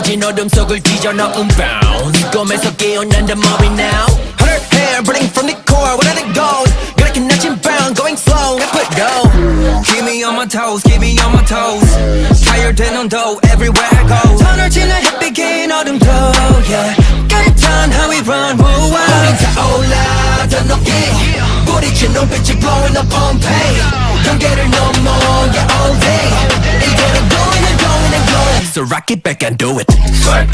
짙어진 어둠 속을 뒤져나 unbound 꿈에서 깨어난 the moment now? Hotter hair burning from the core where did it go? 이렇게 낮은 bound going slow I put go. Keep me on my toes, keep me on my toes. Tired 되는 though everywhere I go. 터널 지나 햇빛 긴 어둠 속 yeah 깨탄 how we run whoa 우린 타올라 더 높게 뿌리친 눈빛이 blowing up Pompeii 경계를 넘어 yeah all day. 이대로 go and So rock it back and do it. Swipe,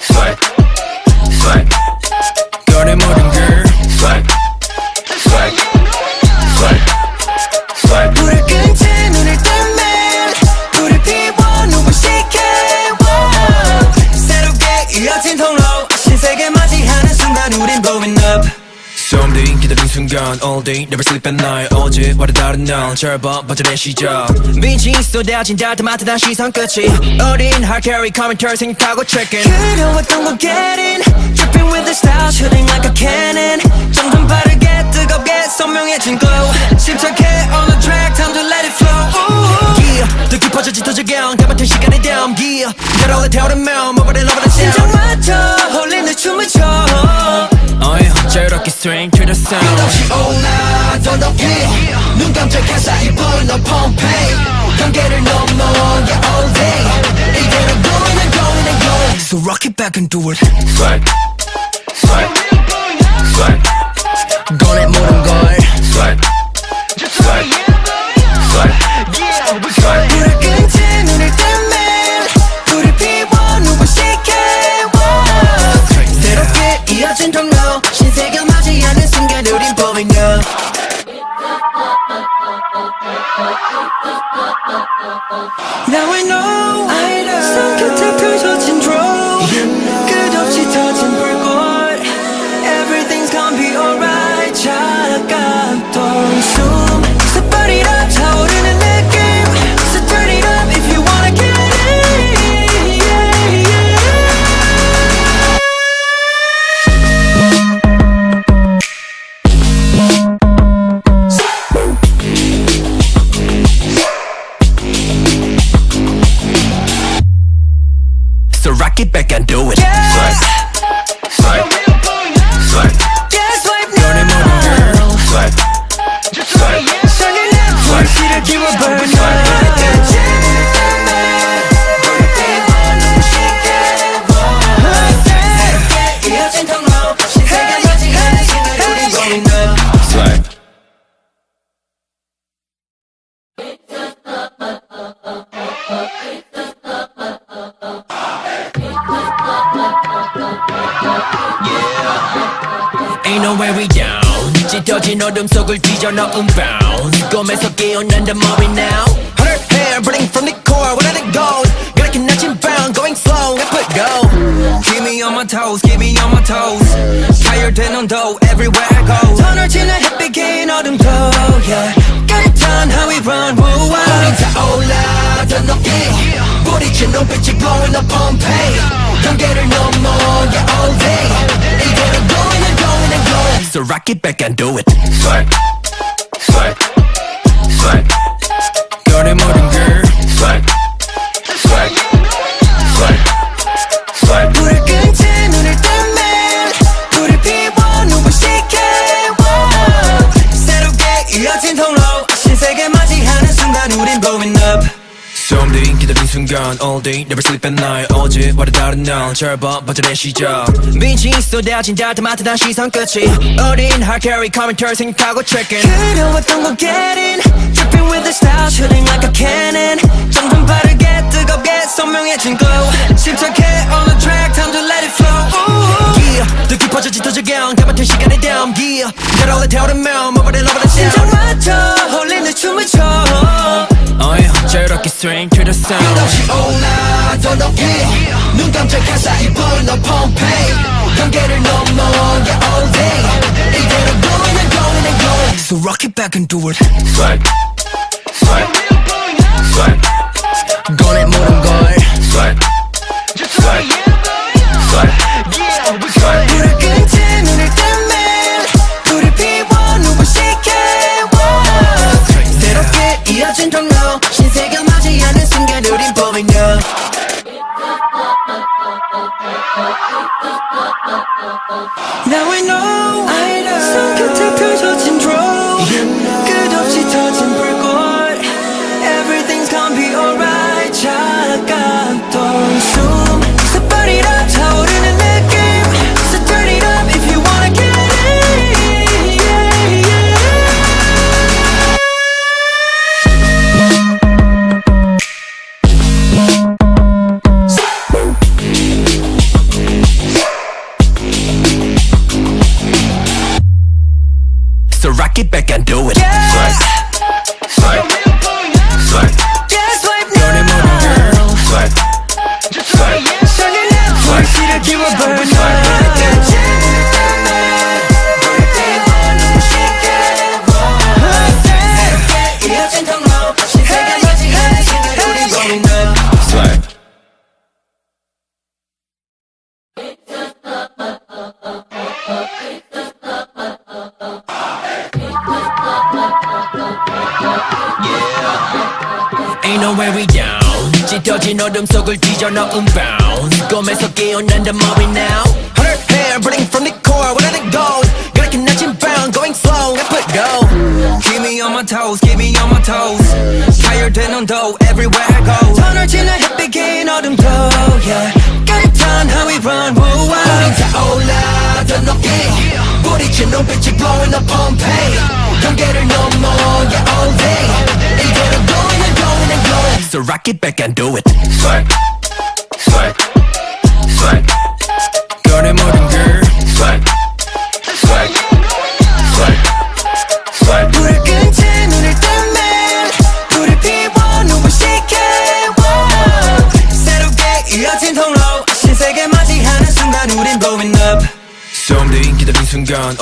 swipe, swipe, 순간 All day never sleep at night 어제와는 다른 날 절반 번전의 시작 빛이 쏟아진 따뜻한 시선 끝이 어린 hard carry commentator 생각하고 checking 그려왔던 거 getting Dripping with the style shooting like a cannon 점점 빠르게 뜨겁게 선명해진 glow 침착해 on the track time to let it flow Ooh. Yeah 더 깊어져 짙어져 경 가만히 시간의 담 Yeah 날 올라 태우려면 over and over the sound 심장 맞춰 홀리는 춤을 춰 Oh yeah, 저렇게 swing to the sound 끝없이 올라 더 높이 눈 깜짝할 사이 burn up Pompeii 경계를 넘어 yeah all day 이대로 going and going and going So rock it back and do it Swipe, swipe, swipe, 꺼내 모든 걸 swipe, swipe, swipe, it back and do it 순간 All day never sleep at night 어제와는 다른 날 절반 번전의 시작 빛이 쏟아진 따뜻한 시선 끝이 어린 hard carry commentator 생각하고 checking 그려왔던 거 getting Dripping with the style shooting like a cannon 점점 빠르게 뜨겁게 선명해진 glow 침착해 on the track time to let it flow Ooh. Yeah 더 깊어져 짙어져 경 가만히 시간의 담 Yeah 날 올라 태우려면 over and over the sound 심장 맞춰 홀리는 춤을 춰 Oh yeah 저렇게 swing to the sound 끝없이 올라 더 높이 눈 깜짝할 사이 burn up Pompeii 경계를 넘어 yeah all day 이대로 going and going and going So rock it back and do it Swipe, swipe, swipe, 꺼내 모든 걸 swipe, swipe, 이어진 통로 신세가 맞이하는 순간 우린 보인 요 Now I know, 손끝에 펴져진 d r o w 끝없이 터진 불꽃. Do it 꿈에서 깨어난 the moment now Hundred hair burning from the core Where did it go? 그렇게 낮은 bound going slow I put go Keep me on my toes, keep me on my toes Tired and on dough everywhere I go 터널 지나 햇빛 긴 어둠도 yeah 끝한 how we run woo wow 우린 타올라 더 높게 부딪힌 눈빛이 blowing up Pompeii 경계를 넘어 yeah all day 이대로 going and going and going So rock it back and do it Swipe,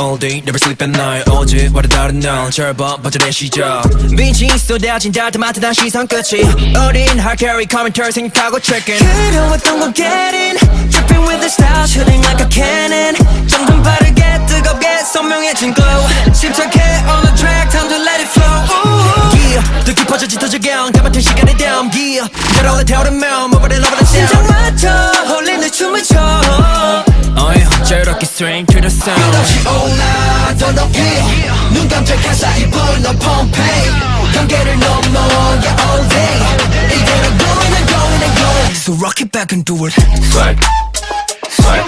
All day never sleep at night 어제와는 다른 날 절반 번전의 시작 빛이 쏟아진 따뜻한 시선 끝이 어린 hard carry commentator 생각하고 checking 그려왔던 건 getting Dripping with the style shooting like a cannon 점점 빠르게 뜨겁게 선명해진 glow 침착해 on the track time to let it flow Ooh. Yeah 더 깊어져 짙어져 경 가만히 시간의 담 Yeah 가로를 태우르며 move it over the 심장 sound 맞춰 홀리는 춤을 춰 Oh 저렇게 swing to the sound 끝없이 올라 더 높게 눈 깜짝할 사이 불러 Pompeii 경계를 넘어 yeah all day 이대로 going and going and going So rock it back and do it Swipe, swipe,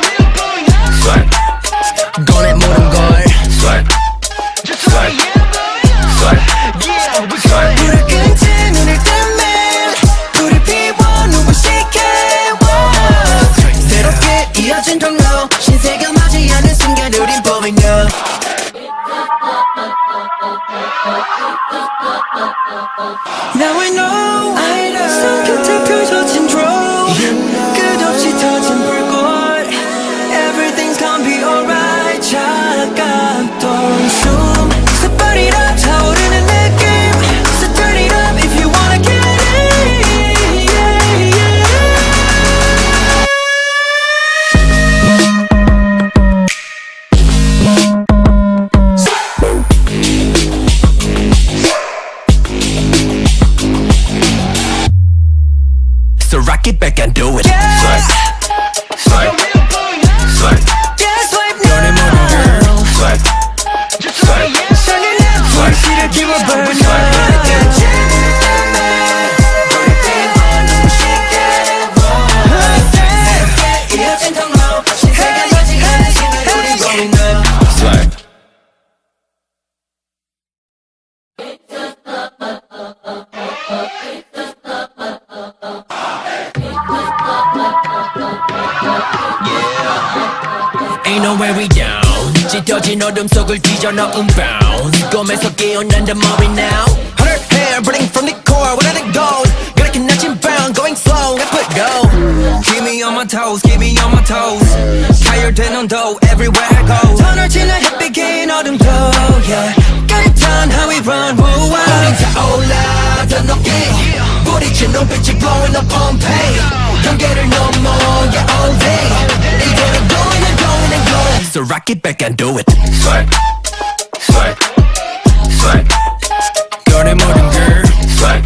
swipe, 꺼내 모든 걸 swipe, swipe, swipe, Now I know, I know. my toes Tired and on dough everywhere I go 터널 지나 햇빛 긴 어둠도 yeah 끝한 how we run woo wow 우린 타올라 더 높게 부딪힌 눈빛이 blowing up Pompeii 경계를 넘어 yeah all day 이대로 going and going and going So rock it back and do it Swipe, swipe, swipe, 너의 모든 girl swipe,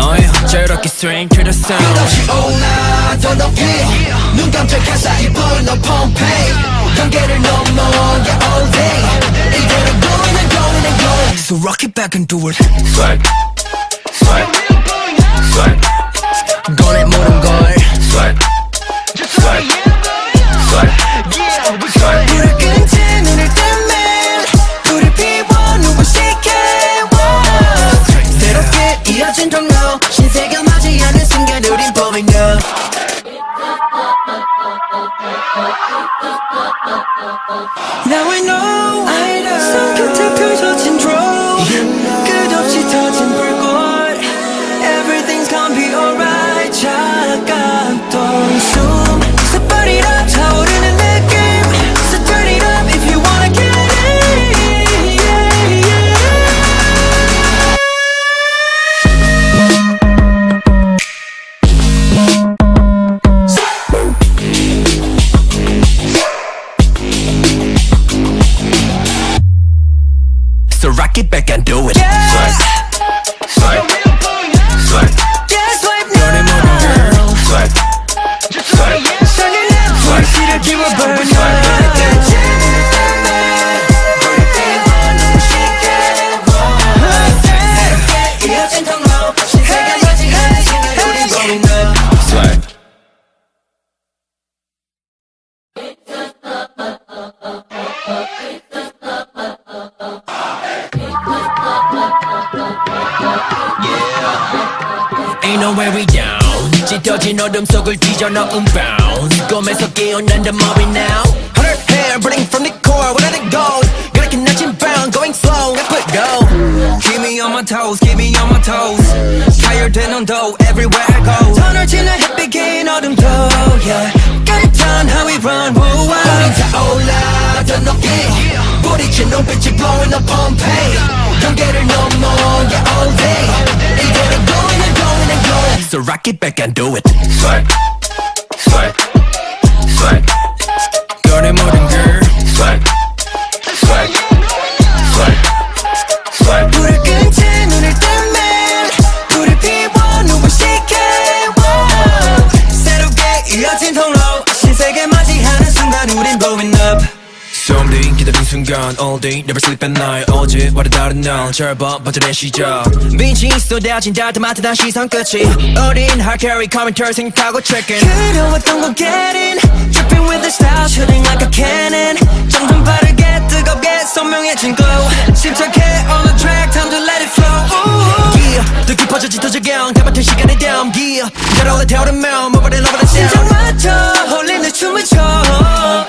oh yeah 저렇게 straight to the sound 끝없이 올라 더 높이 눈 깜짝할 사이 불러 펌페이 경계를 넘어 yeah all day 이대로 going and going and going So rock it back and do it Swag. Swag. Swag. 꺼내 모든 걸 Swag. Swag. Swag. Swag. 불을 끈 채 눈을 뜨면 불을 피워 누구시게 새롭게 이어진 통로 Now I know, I know. Some can take rock it back and do it Swag. Swag. Swag. 꺼내 모든 걸 Swag. Swag. Swag. Swag. 불을 끈 채 눈을 뜨면 불을 피워 누구시게 새롭게 이어진 통로 신세계 맞이하는 순간 우린 blowing up 소음들이 기다린 순간 all day never sleep at night 어제와는 다른 날 절반 반전의 시작 빛이 쏟아진 따뜻한 시선 끝이 어린 hard carry commenter 생각하고 checking 그려왔던 거 getting Dripping with the style shooting like a cannon 점점 빠르게 뜨겁게 선명해진 glow 침착해 on the track time to let it flow Ooh. yeah 더 깊어져 짙어져 경 가만히 시간의 담기 날아올라 태우르면 over and over the 심장 sound 맞춰 홀리는 춤을 춰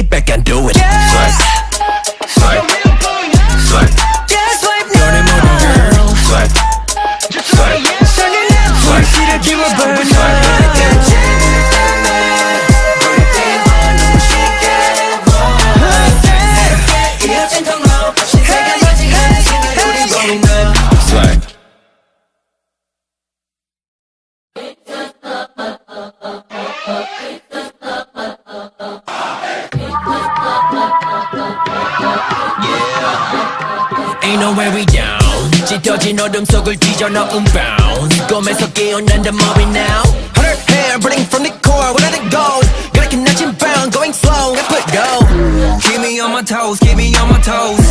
It back and do it Swag. 어둠 속을 뒤져넣은 bounce 꿈에서 깨어난 the moment now Hundred hair burning from the core where it goes 그렇게 낮은 bound going slow I put go Keep me on my toes keep me on my toes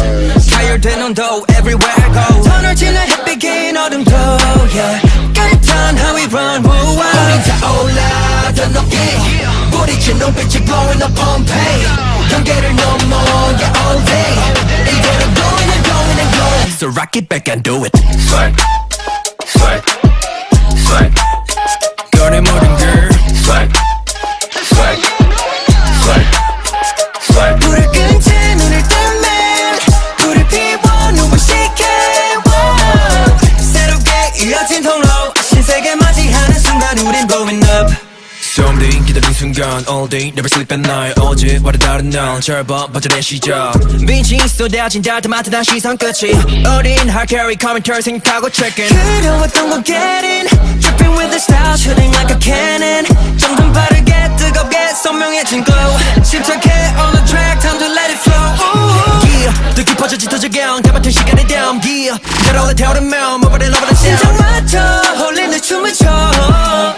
Tired and on though everywhere I go 터널 지나 햇빛 긴 어둠도 yeah 끝한 how we run woo 우린 wow 타올라 더 높게 뿌리친 눈빛이 blowing up Pompeii 경계를 넘어 yeah all day 이대로 going So rock it back and do it. Swag, swag, swag, 순간 All day never sleep at night 어제와는 다른 날 절반 버전의 시작 빛이 쏟아진 따뜻한 시선 끝이 어린 hard carry commentator 생각하고 checking 그려왔던 거 getting Dripping with the style shooting like a cannon 점점 빠르게 뜨겁게 선명해진 glow 침착해 on the track time to let it flow Ooh. Yeah 더 깊어져 짙어져 경 다 시간의 다음 Yeah 날 올라 태우려면 Move it over the 심장 sound 맞춰 홀리는 춤을 춰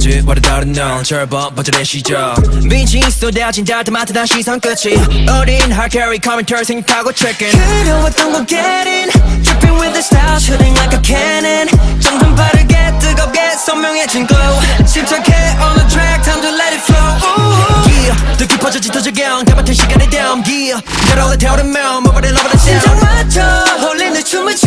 어제와는 다른 날 절반 버전의 시작 빛이 쏟아진 따뜻한 시선 끝이 어린 hard carry commentator 생각하고 checking 그려왔던 거 getting Dripping with the style shooting like a cannon 점점 빠르게 뜨겁게 선명해진 glow 침착해 on the track time to let it flow Ooh. Yeah 더 깊어져 짙어져 경 같은 시간의 다음 Yeah 날 올라 태우려면 Move it over the 심장 sound 맞춰 홀리는 춤을 춰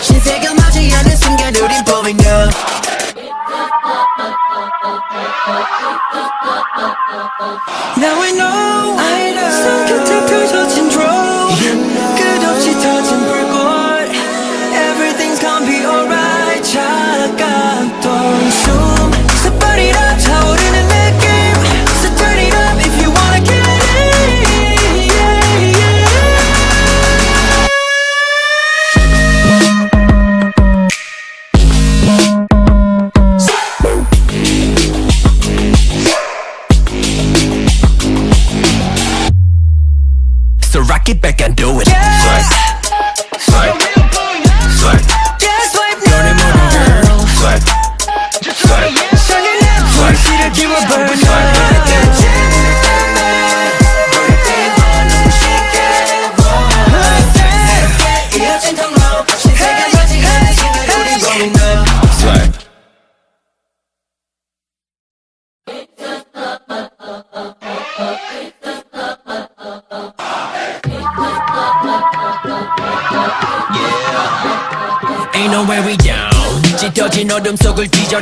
신세계 맞이하는 순간 우린 blowing up Now I know, I know. 손끝에 펼쳐진 drone 끝없이 터진 불꽃 Everything's gonna be alright 차갑던 it back and do it. Swipe,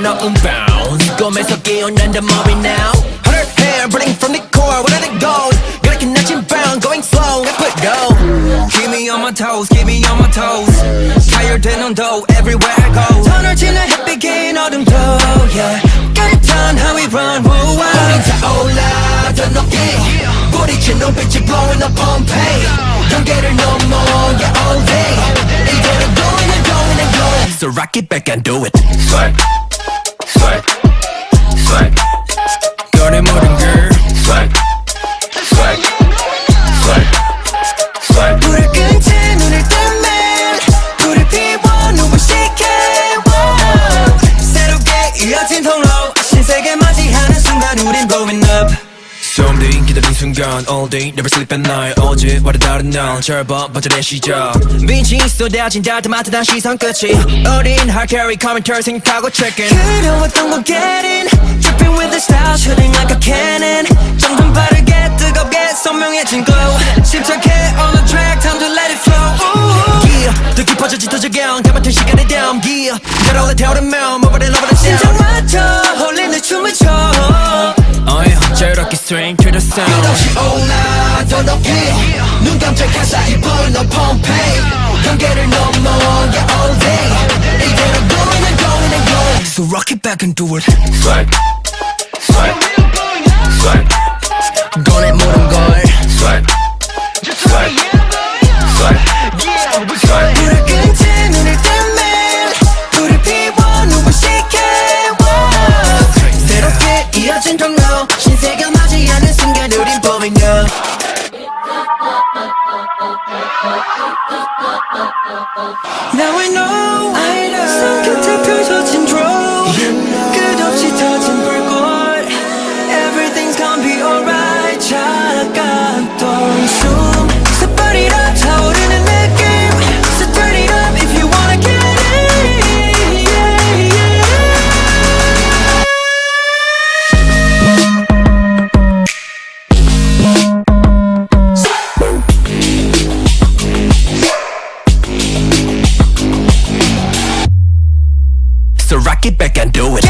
nothing All day never sleep at night 어제와는 다른 날 절반 번전의 시작 빛이 쏟아진 따뜻한 시선 끝이 어린 hard carry commentator 생각하고 checking 그려왔던 거 getting Dripping with the style shooting like a cannon 점점 빠르게 뜨겁게 선명해진 glow 침착해 on the track time to let it flow Ooh. Yeah 더 깊어져 짙어져 경 닮았던 시간의 다음 Yeah 날 올라 태우려면 Move it over the 심장 sound 맞춰 홀리는 춤을 춰 Oh yeah 자유롭게 swing to the sound 끝없이 올라 더 높이 눈 깜짝할 사이 burn up Pompeii 경계를 넘어 yeah all day 이대로 going and going and going So rock it back and do it Swipe, swipe, swipe, 꺼내 모든 걸 swipe, swipe, swipe, sueña Oh, and do it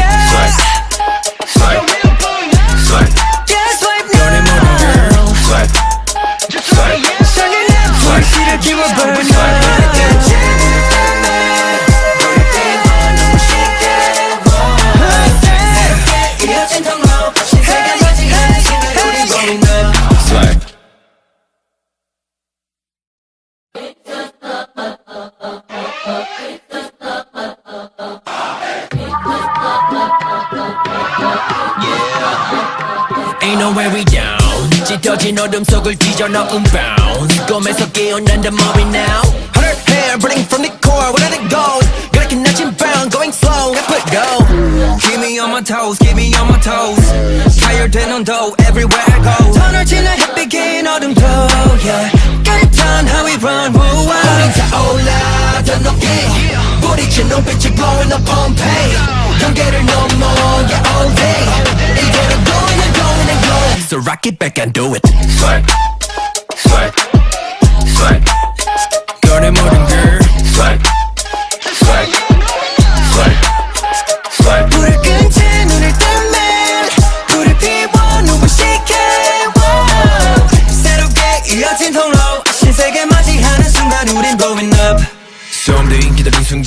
뒤져넣은 bounce 꿈에서 깨어난 the moment now Her hair burning from the core where it goes 그렇게 낮은 bound going slow I put go Keep me on my toes, keep me on my toes Tired and on dough everywhere I go 터널 지나 햇빛 긴 어둠도 yeah 깨끗한 how we run woo wow 우린 타올라 더 높이 뿌리친 눈빛이 blowing up Pompeii 경계를 넘어 yeah all day 이대로 going and going and going So rock it back and do it Swipe, Swag Swag Gördüğüm odun girl. Swipe.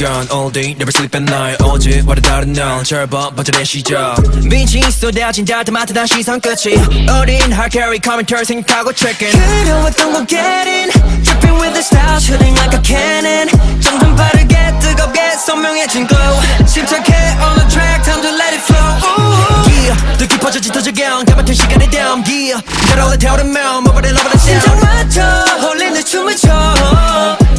순간 all day never sleep at night 어제와는 다른 날 절반 번전의 시작 빛이 쏟아진 따뜻한 시선 끝이 어린 hard carry commenter 생각하고 checking 그려왔던 거 getting Dripping with the style shooting like a cannon 점점 빠르게 뜨겁게 선명해진 glow 침착해 on the track time to let it flow Ooh. yeah 더 깊어져 짙어져 경 담았던 시간의 담 yeah 따라올라 태우르면 over the love of the 심장 sound 맞춰 홀린 듯 춤을 춰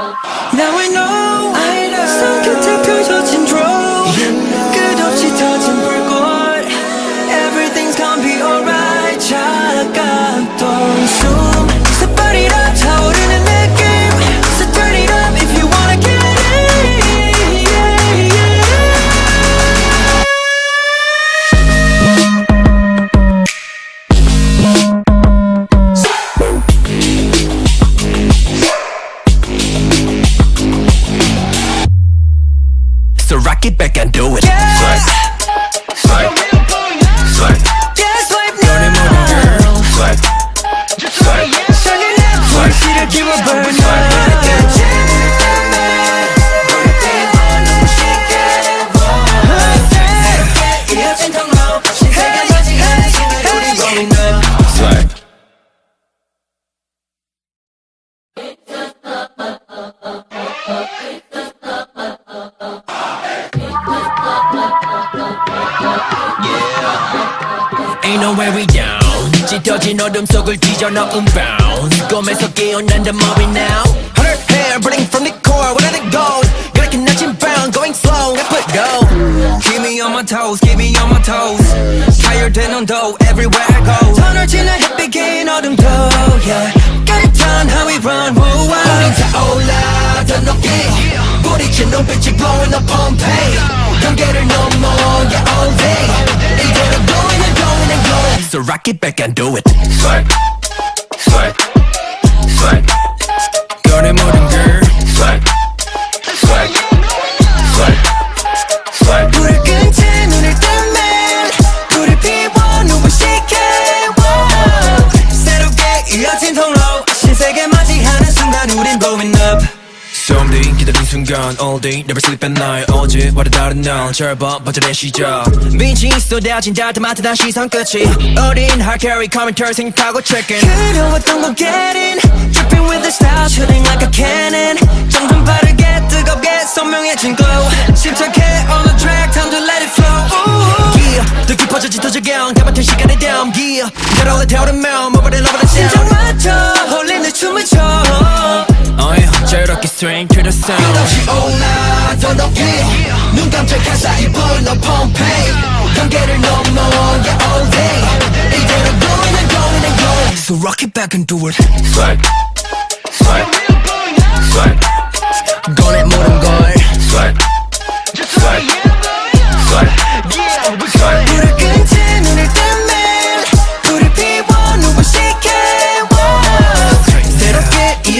Now I know, I know. some it back and do it. 기다린 순간 all day never sleep at night 어제와는 다른 날 절반 번전의 시작 빛이 쏟아진 따뜻한 시선 끝이 어린 hard carry commenter 생각하고 checking 그려왔던 거 getting Dripping with the style shooting like a cannon 점점 빠르게 뜨겁게 선명해진 glow 침착해 on the track time to let it flow Ooh. yeah 더 깊어져 짙어져 경 담았던 시간의 담 yeah 따라올라 태우르면 over the love of the 심장 sound 맞춰 홀린 듯 춤을 춰 oh yeah 자유롭게 swing to the sound 끝없이 올라 더 높이 눈 깜짝한 사이 불러 Pompeii 경계를 넘어 yeah all day 이대로 going and going and going So rock it back and do it Swag. Swag. Swag. 꺼내 모든 걸 Swag. Swag. Swag. Swag. 새롭게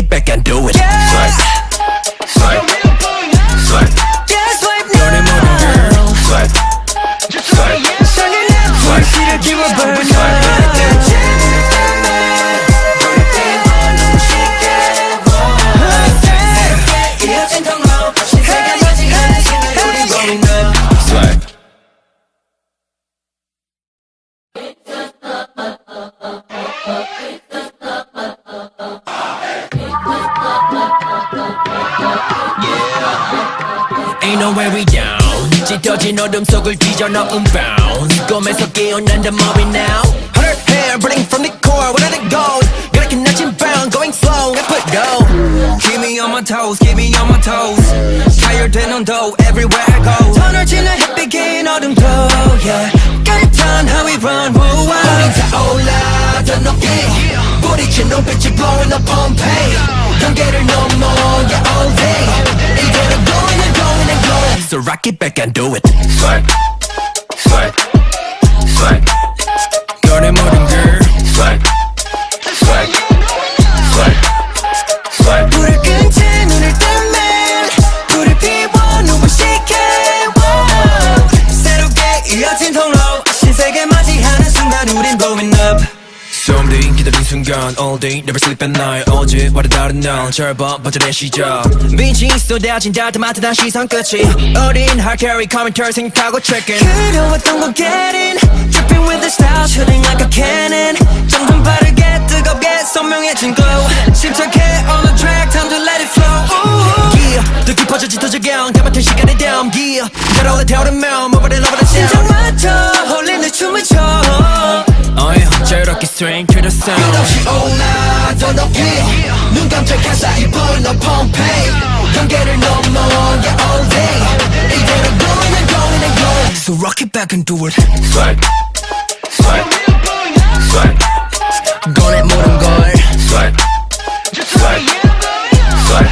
get back and do it. Yeah. Right. Ain't nowhere we down 짙어진 어둠 속을 뒤져넣은 bounce 꿈에서 깨어난 the moment now Hundred hair burning from the core where did it go 그렇게 낮은 bound going slow and put go Keep me on my toes, keep me on my toes Tired and on dough everywhere I go 터널 지나 햇빛 어둠도 yeah 깨끗한 how we run woo 우린 wow 타올라 더 높게 뿌리친 눈빛이 blowing up Pompeii 경계를 넘어 yeah all day 이대로 going and going and going So rock it back and do it. Swag, swag, swag, 순간 All day never sleep at night 어제와는 다른 날 절반 번전의 시작 빛이 쏟아진 따뜻한 시선 끝이 어린 hard carry commentator 생각하고 checking 그려왔던 거 getting Dripping with the style shooting like a cannon 점점 빠르게 뜨겁게 선명해진 glow 침착해 on the track time to let it flow Ooh. Yeah 더 깊어져 짙어져 경 담았던 시간의 다음 Yeah 날 올라 태우면 Move it over the 심장 맞춰 홀리는 춤을 춰 Oh yeah 자유롭게 swing to the sound 끝없이 올라 더 높게 눈 깜짝한 사이 burn up Pompeii 경계를 넘어 yeah all day 이대로 going and going and going So rock it back and do it Swag, swag, swag, 꺼내 모든 걸 swag, swag, swag,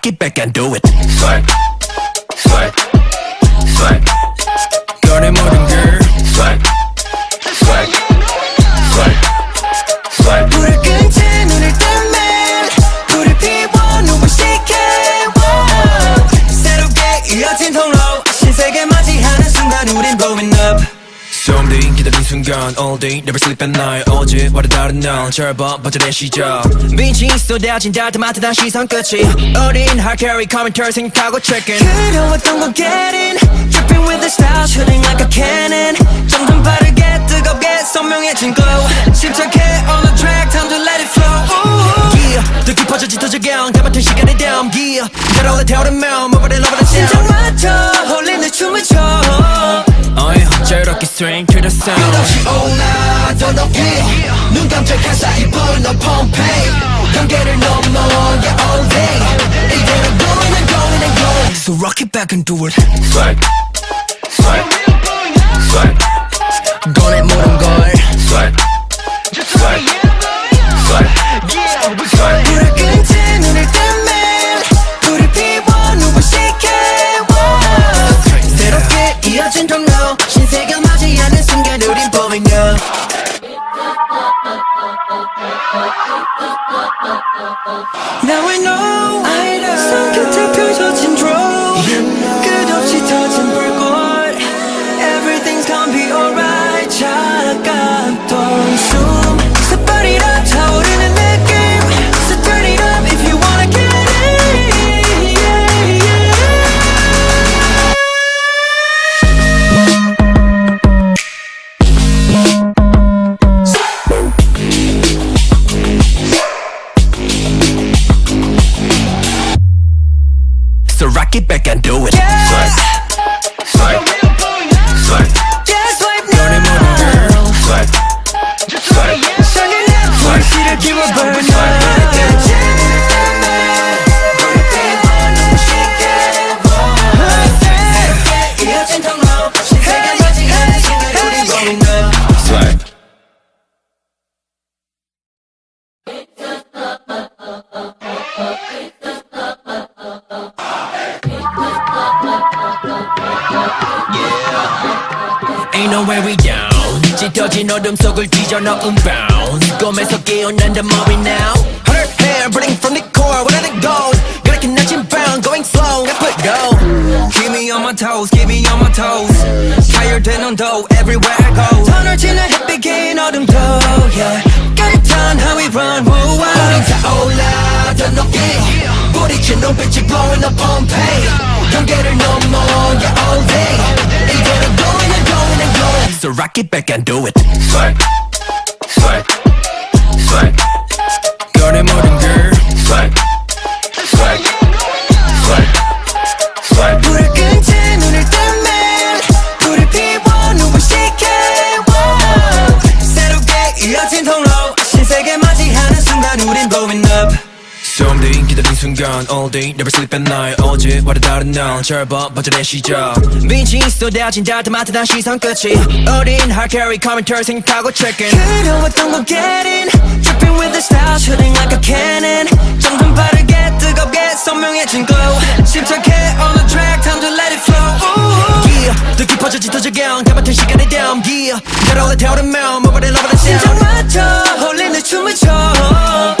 rock it back and do it Swag, swag, swag, 꺼내 모든 girl swag, swag, swag, swag. 불을 끈채 눈을 뜨면 불을 피워 눈부시게 wow. 새롭게 이어진 통로 신세계 맞이하는 순간 우린 blowing up 소음들이 기다린 순간 All day never sleep at night 어제와는 다른 날 절반 번전의 시작 빛이 쏟아진 따뜻한 시선 끝이 어린 carry commentator 생각하고 checking 그려왔던 거 getting Dripping with the style shooting like a cannon 점점 빠르게 뜨겁게 선명해진 glow 침착해 on the track time to let it flow Ooh. Yeah 더 깊어져 짙어져 경 담았던 시간의 다음 Yeah 날 올라 태우면 Move it over the 심장 sound 맞춰 홀리는 춤을 춰 Oh yeah 자유롭게 swing to the sound 끝없이 올라 더 높게 눈 감짝한 사이 불러 Pompeii. 경계를 넘어 yeah all day. 이대로 going and going and going So rock it back and do it. Swag Swag Swag 꺼내 모든 걸. Swag Swag Swag Swag 불을 끈채 눈을 뜨면 불을 피워 누굴 시켜. 새롭게 이어진 통로. 신세가 맞이하는 순간 우린 Now I know, I know. 손끝에 펼쳐진 drone 끝없이 터진 불꽃 Everything's gonna be alright 차갑던 It back and do it. Swipe, it back and do it 순간 All day never sleep at night 어제와는 다른 날 절반 버전의 시작 빛이 쏟아진 따뜻한 시선 끝이 어린 hard carry commentator 생각하고 checking 그려왔던 거 getting Dripping with the style shooting like a cannon 점점 빠르게 뜨겁게 선명해진 glow 침착해 on the track time to let it flow Ooh. Yeah 더 깊어져 짙어져 경 담았던 시간의 담 Yeah 날 올라 태우르면 Move it love it 심장 sound 맞춰 홀리는 춤을 춰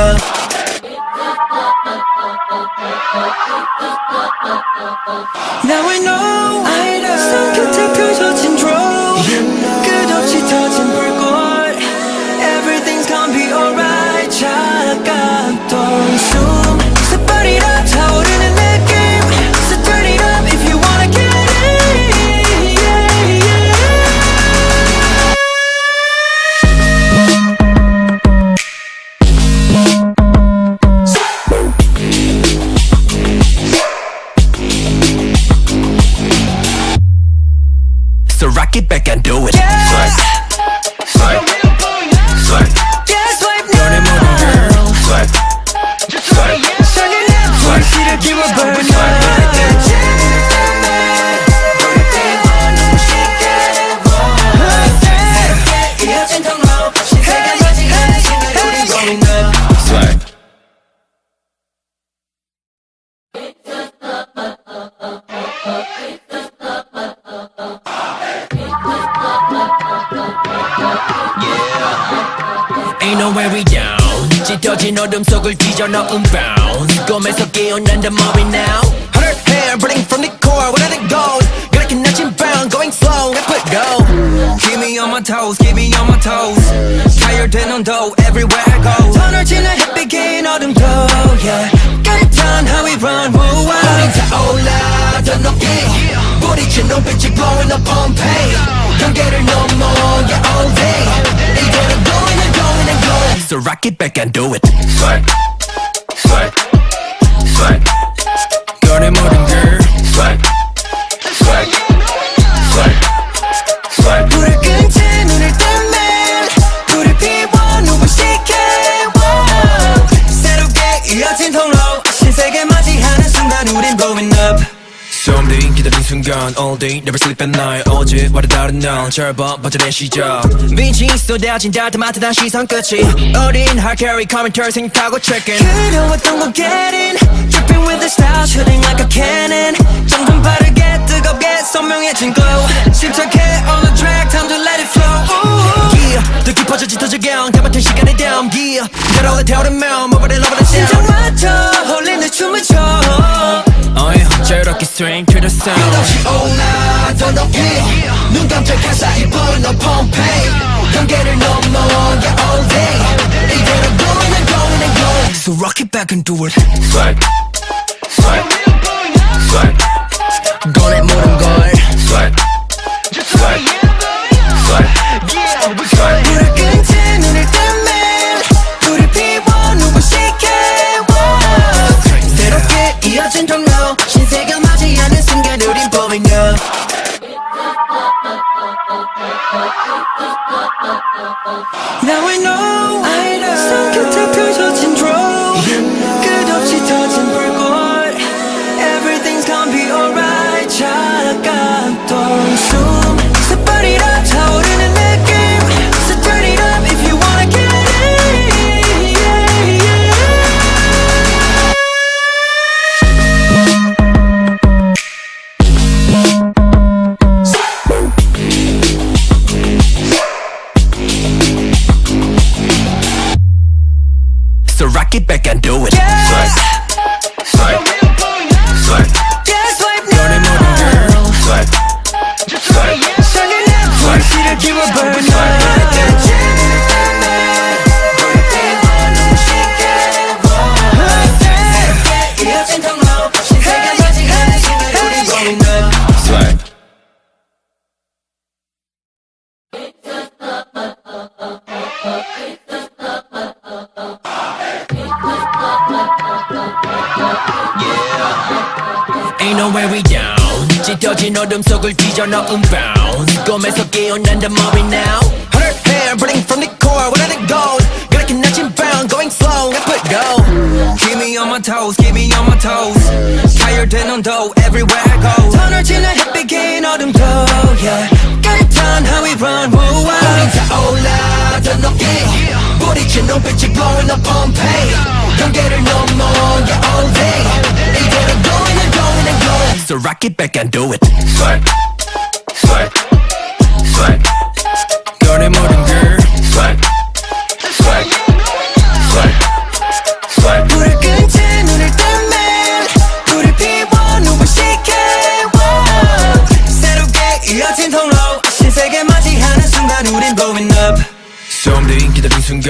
Now I know, I know. Tired and on dough everywhere I go 터널 지나 햇빛긴 어둠도 yeah 깨끗한 how we run woo wow 우린 타올라 더 높게 뿌리친 눈빛이 blowing up Pompeii 경계를 넘어 yeah all day 이대로 going and going and going So rock it back and do it Swipe, swipe, swipe, 너의 모든 girl swipe, swipe, 순간 all day never sleep at night 어제와는 다른 날 절반 번전의 시작 빛이 쏟아진 따뜻한 시선 끝이 어린 hard carry commenter 생각하고 checking 그려왔던 거 getting Dripping with the style shooting like a cannon 점점 빠르게 뜨겁게 선명해진 glow 침착해 on the track time to let it flow Ooh. yeah 더 깊어져 짙어져 경 담았던 시간의 다음 yeah 날 올라 태우려면 뭐보다 러버는 심장 sound 맞춰 홀리는 춤을 춰 저렇게 swing to the sound 끝없이 올라 더 높이 눈 깜짝한 사이 번호 Pompeii 경계를 넘어 yeah all day 이대로 going and going and going So rock it back and do it Swag Swag Swag 꺼내 모든 걸 Swag Swag Now I know, rock it back and do it 기다린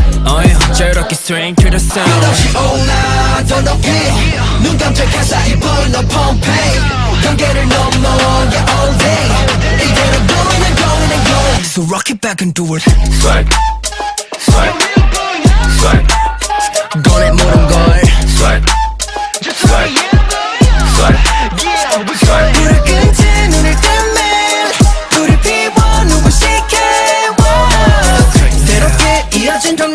oh yeah 자유롭게 swing to the sound 끝없이 올라 더 높이 눈 깜짝한 사이 burn up Pompeii 경계를 넘어 yeah all day 이대로 going and going and going So rock it back and do it Swag Swag Swag 꺼내 모든 걸 Swag Swag Swag Swag 불을 끈 채 눈을 뜨면 불을 피워 눈부시게 wow. 새롭게 이어진 통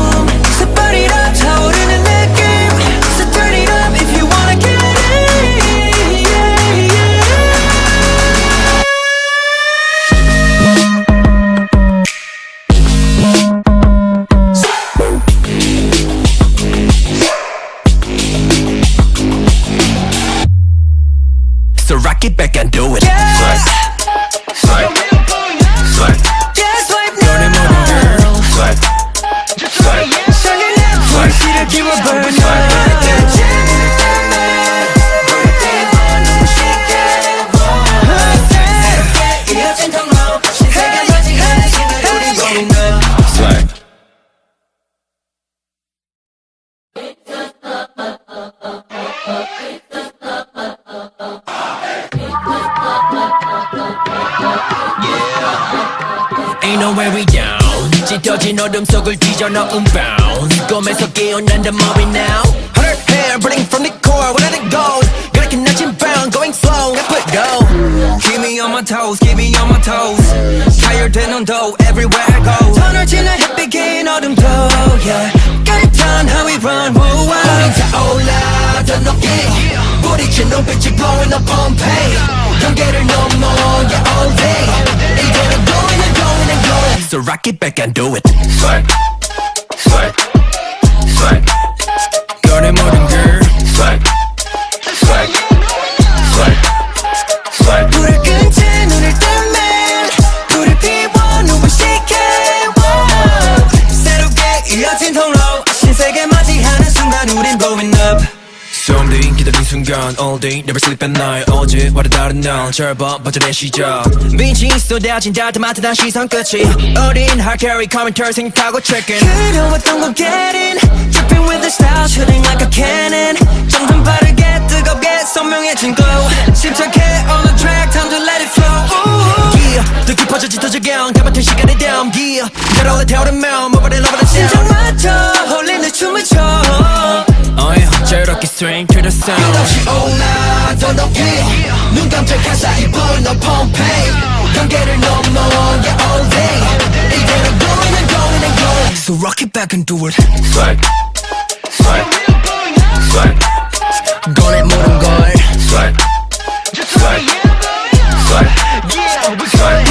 get back and do it. Yeah. Swipe, swipe, swipe. Yeah, swipe now. You're the girl. Swipe, swipe, swipe. swipe. swipe. swipe. swipe. swipe. swipe. swipe. I know where we down. 짙어진 어둠 속을 뒤져나 unbound. 꿈에서 깨어난 the moment now. Her hair burning from the core. Where did it go? 그렇게 낮은 bound. Going slow. I put go. Keep me on my toes, keep me on my toes. Tired and on though everywhere I go. 터널 지나 햇빛인 어둠 도 yeah. 깨끗한 how we run woo wow 우린 타올라 더 높게. 부딪힌 눈빛이 blowing up Pompeii. 경계를 넘어 yeah all day. 이대로 going and going and going So rock it back and do it Swag, swag, swag, 너의 모든 girl 소음들이 기다린 순간 All day never sleep at night 어제와는 다른 날 절반 버전의 시작 빛이 쏟아진 따뜻한 시선 끝이 어린 hard carry commentator 생각하고 checking 그려왔던 거 getting Dripping with the style shooting like a cannon 점점 빠르게 뜨겁게 선명해진 glow 침착해 on the track time to let it flow Ooh. Yeah 더 깊어져 짙어져 경 담았던 시간의 다음 Yeah 날 올라 태우려면 Move it love it 심장 맞춰 홀리는 춤을 춰 저렇게 swing to the sound 끝없이 오나 더 높이 눈 깜짝한 사이 불러 Pompeii. 경계를 넘어 yeah all day. 이대로 going and going and going So rock it back and do it. Swag Swag Swag 꺼내 모든 걸. Swag Swag Swipe, Swag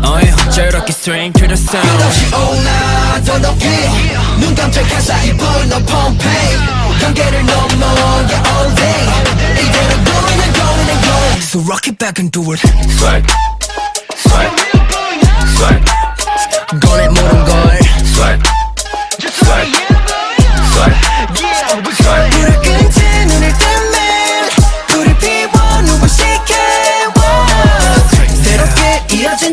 너의 호절없기 swing to the sound 끝없이 오나 더 높이 눈 Pompeii. 경계를 넘어 yeah all day. 이대로 going and going and going So rock it back and do it. Swipe. Swipe. Swipe. 꺼내 모든 걸. Swipe. Swipe. Swipe. Swipe. 불을 눈을 불을 피워 시켜 새롭게 이어진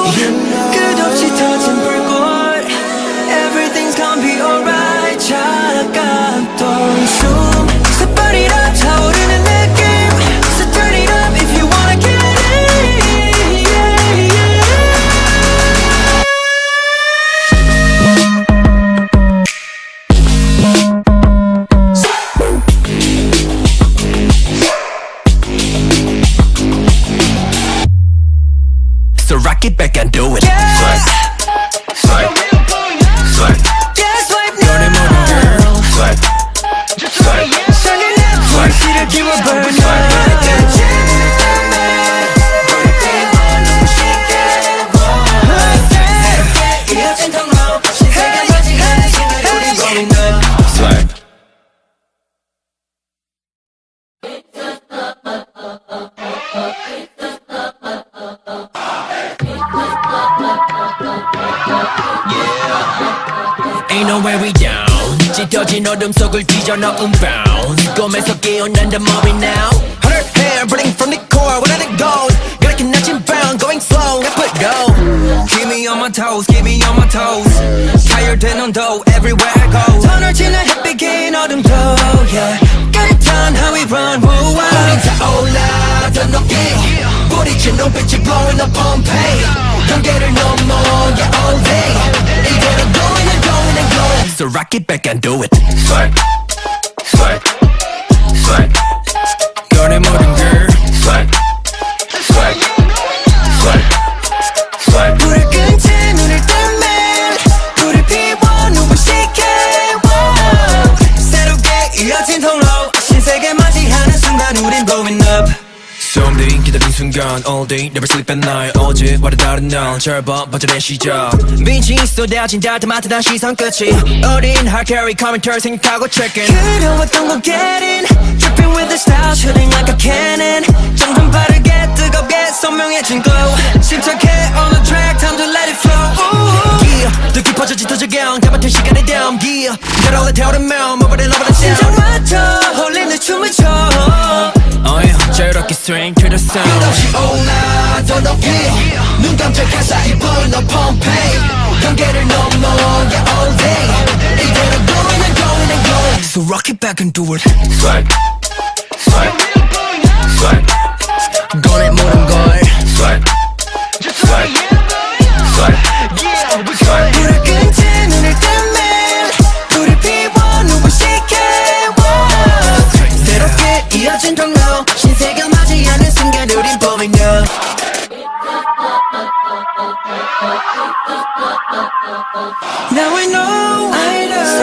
Get back and do it. All day never sleep at night 어제와는 다른 날 절반 번째의 시작 빛이 쏟아진 따뜻한 시선 끝이 어린 hard carry commenter 생각하고 checking 그려왔던 건 getting Dripping with the style shooting like a cannon 점점 빠르게 뜨겁게 선명해진 glow 침착해 on the track time to let it flow Ooh. Yeah 더 깊어져 짙어져 경 담아둔 시간의 다음 Yeah 날 올라 태우려면 Move it over the 심장 sound 맞춰 홀리는 춤을 춰 Oh yeah, 저렇게 swing to the sound 끝없이 오나 더럽게 눈 깜짝할 사이 burn up Pompeii 경계를 넘어 yeah all day. 이대로 going and going and going So rock it back and do it. Swag Swag Swag 꺼내 모든 걸. Swag Swag Swag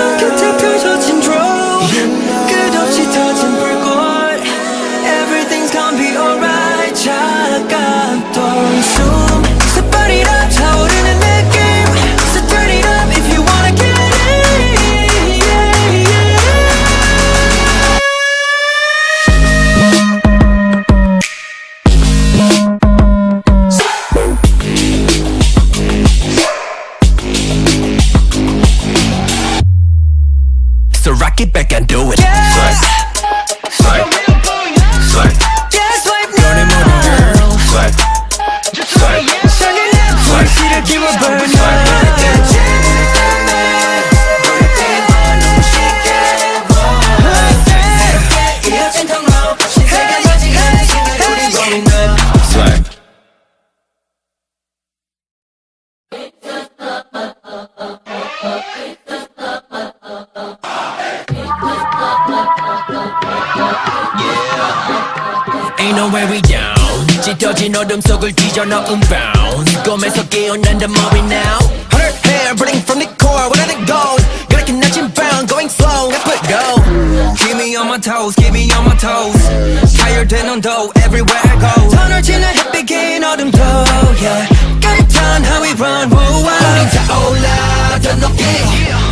I know. 손 연결된 온도 everywhere I go. 터널 지나 햇빛긴 어둠도 yeah. 깔탄 how we run woo wow 우린 타올라 더 높게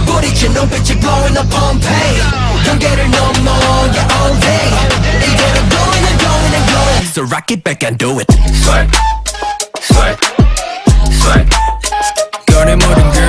부딪힌 눈빛이 blowing up Pompeii. 경계를 넘어 yeah all day. 이대로 going and going and going So rock it back and do it. Swipe, swipe, swipe. 너네 모든 걸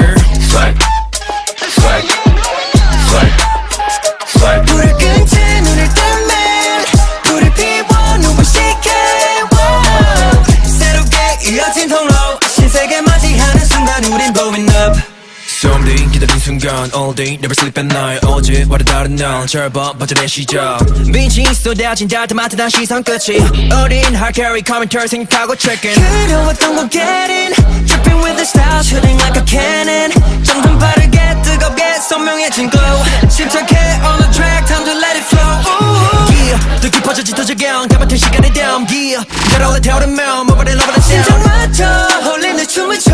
기다린 순간 All day never sleep at night 어제와는 다른 날 절반 번째의 시작 빛이 쏟아진 따뜻한 시선 끝이 어린 hard carry commenter 생각하고 checking 그려왔던 건 getting Dripping with the style shooting like a cannon 점점 빠르게 뜨겁게 선명해진 glow 침착해 on the track time to let it flow Ooh. Yeah 더 깊어져 짙어져 경 담아둔 시간의 다음 Yeah 날 올라 태우려면 Move it over the 심장 맞춰 홀리는 춤을 춰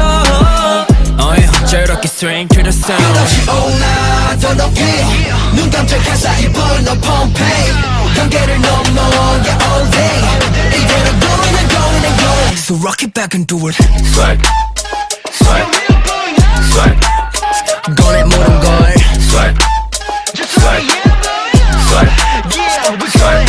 Oh yeah, 저렇게 swing to the sound 끝없이 올라 더 높이 눈 깜짝해서 입은 너 Pompeii 경계를 넘어. Yeah all day 이대로 going and going and going So rock it back and do it. Swag. Swag. Swag. 꺼내 모든 걸. Swag. Swag. Swag. Swag.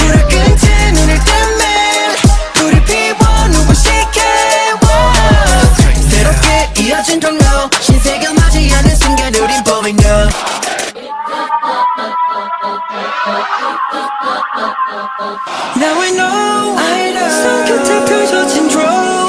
Now I know, I know.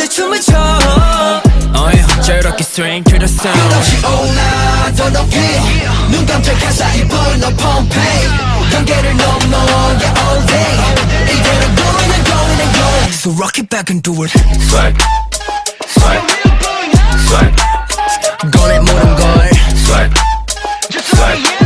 오늘 춤을 춰. 어이 to the sound 끝없이 오나 더 높이 눈 깜짝한 사이 불러 Pompeii. 경계를 넘어 yeah all day. 이대로 going and going and going So rock it back and do it. Swag Swag Swag 꺼내 모든 걸. Swag Swag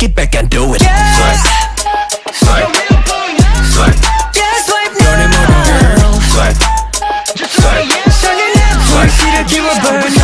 Get back and do it. Yeah. Swipe, swipe, swipe. Yeah, swipe. Don't it, girl. Swipe, swipe, swipe. Give a burn.